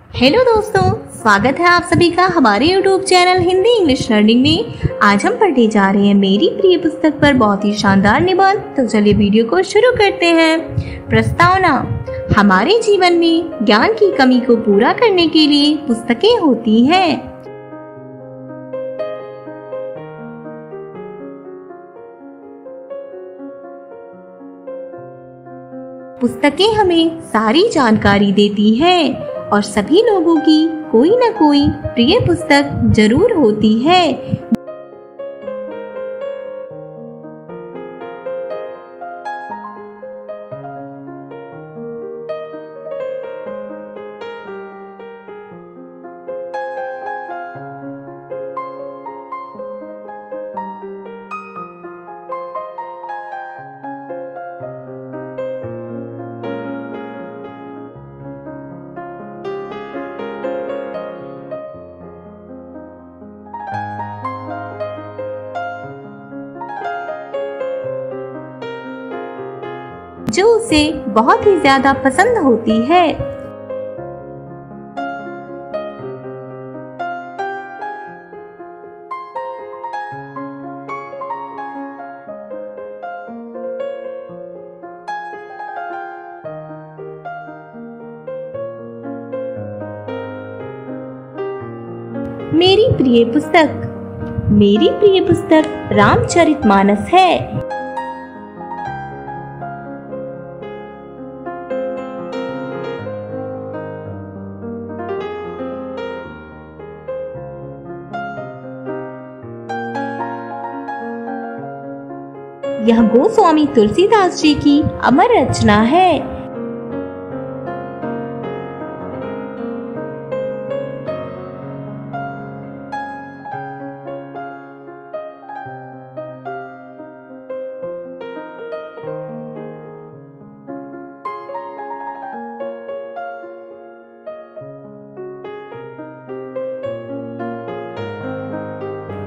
Hello दोस्तों, स्वागत है आप सभी का हमारे YouTube channel Hindi English learning में। आज हम पढ़ने जा रहे हैं मेरी प्रिय पुस्तक पर बहुत ही शानदार निबंध। तो चलिए वीडियो को शुरू करते हैं। प्रस्तावना, हमारे जीवन में ज्ञान की कमी को पूरा करने के लिए पुस्तकें होती हैं। पुस्तकें हमें सारी जानकारी देती हैं। और सभी लोगों की कोई ना कोई प्रिय पुस्तक ज़रूर होती है। जो उसे बहुत ही ज़्यादा पसंद होती है। मेरी प्रिय पुस्तक, मेरी प्रिय पुस्तक रामचरितमानस है। यह गोस्वामी तुलसीदास जी की अमर रचना है।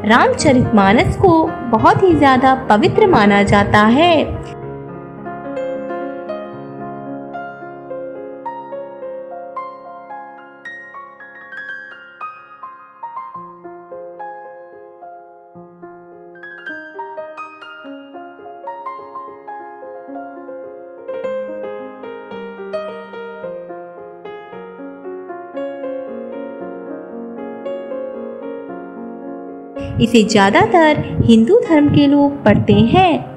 रामचरितमानस को बहुत ही ज़्यादा पवित्र माना जाता है। इसे ज़्यादातर हिंदू धर्म के लोग पढ़ते हैं।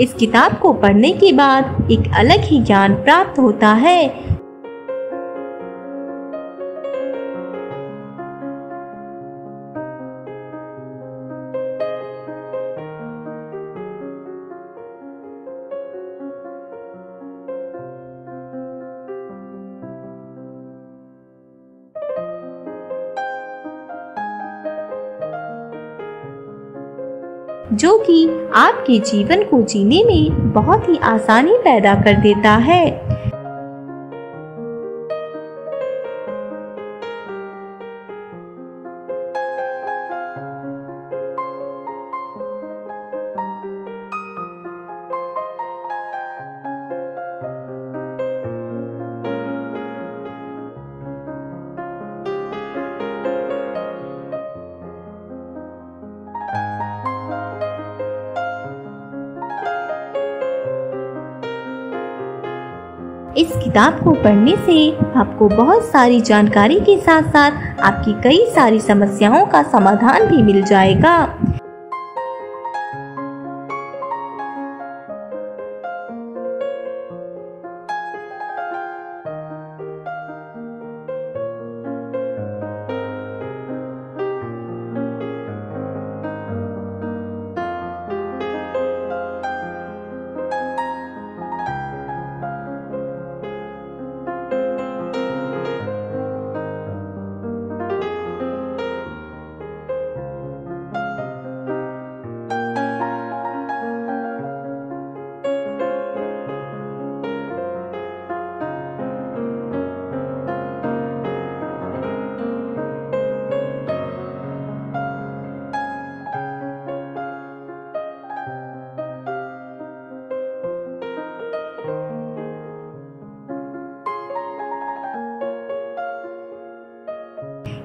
इस किताब को पढ़ने के बाद एक अलग ही ज्ञान प्राप्त होता है जो कि आपके जीवन को जीने में बहुत ही आसानी पैदा कर देता है। इस किताब को पढ़ने से आपको बहुत सारी जानकारी के साथ साथ आपकी कई सारी समस्याओं का समाधान भी मिल जाएगा।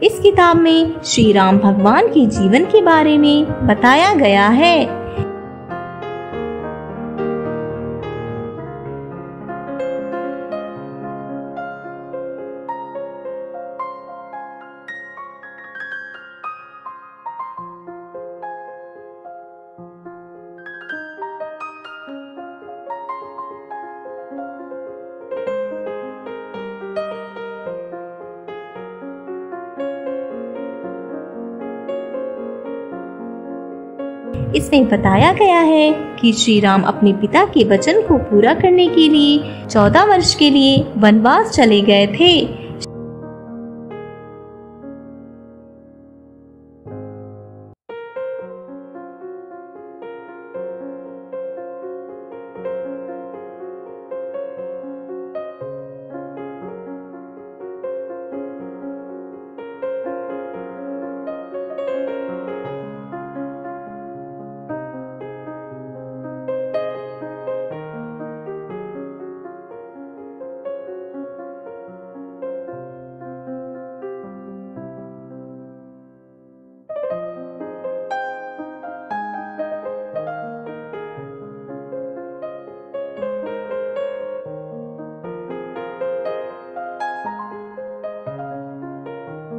इस किताब में श्री राम भगवान के जीवन के बारे में बताया गया है। इसमें बताया गया है कि श्री राम अपने पिता के वचन को पूरा करने के लिए चौदह वर्ष के लिए वनवास चले गए थे।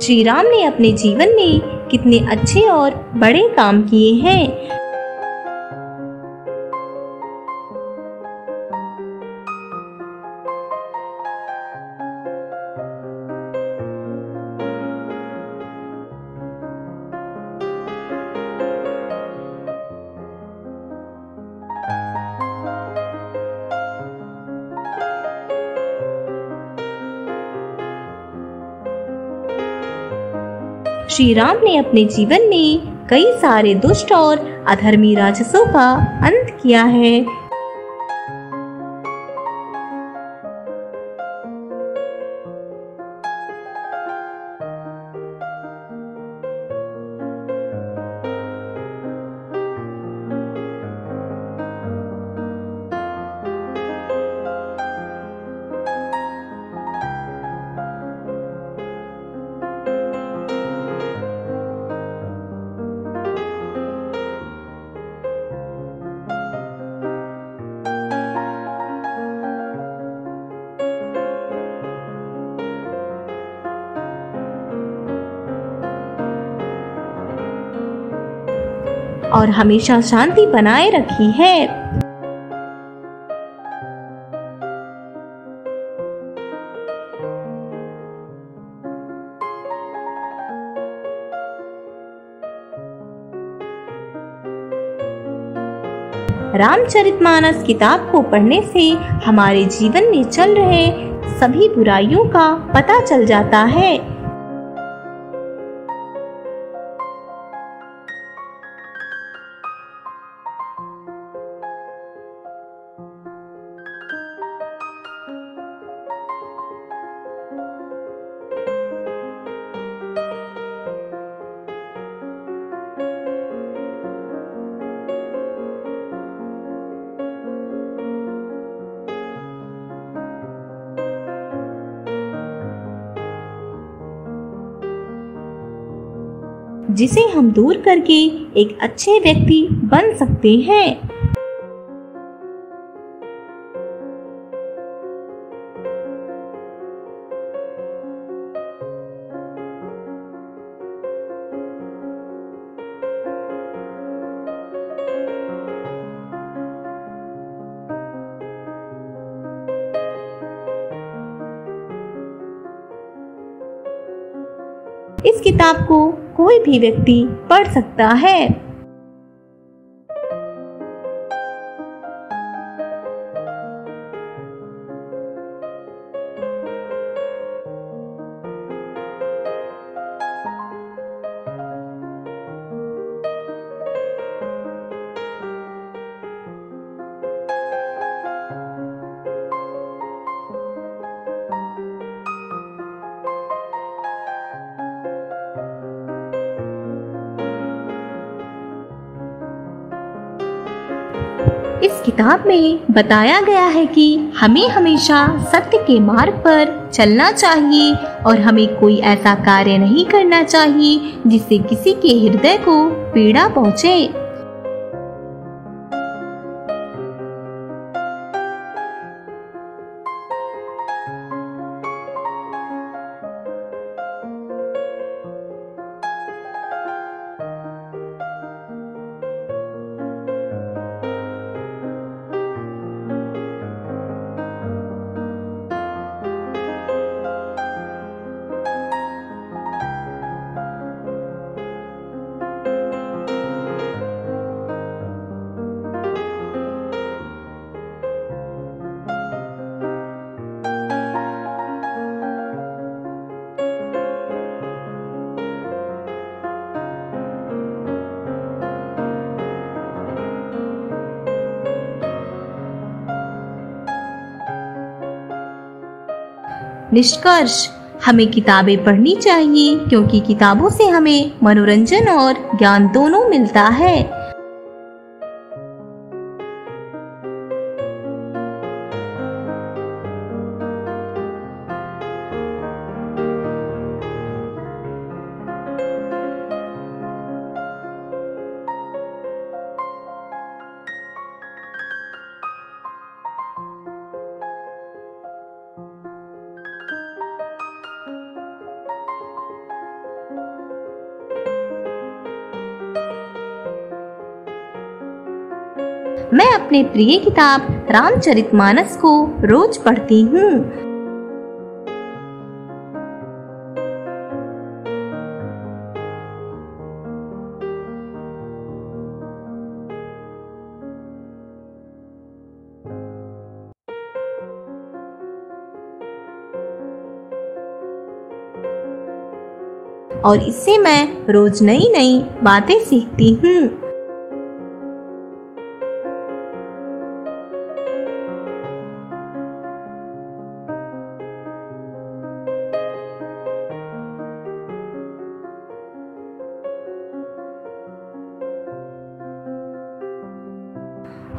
श्री राम ने अपने जीवन में कितने अच्छे और बड़े काम किए हैं। श्री राम ने अपने जीवन में कई सारे दुष्ट और अधर्मी राजसों का अंत किया है। और हमेशा शांति बनाए रखी है। रामचरितमानस किताब को पढ़ने से हमारे जीवन में चल रहे सभी बुराइयों का पता चल जाता है। जिसे हम दूर करके एक अच्छे व्यक्ति बन सकते हैं। इस किताब को कोई भी व्यक्ति पढ़ सकता है। इस किताब में बताया गया है कि हमें हमेशा सत्य के मार्ग पर चलना चाहिए और हमें कोई ऐसा कार्य नहीं करना चाहिए जिससे किसी के हृदय को पीड़ा पहुँचे। निष्कर्ष। हमें किताबें पढ़नी चाहिए, क्योंकि किताबों से हमें मनोरंजन और ज्ञान दोनों मिलता है। मैं अपने प्रिय किताब रामचरितमानस को रोज पढ़ती हूँ। और इससे मैं रोज नई नई बातें सीखती हूँ।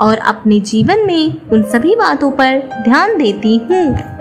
और अपने जीवन में उन सभी बातों पर ध्यान देती हूँ।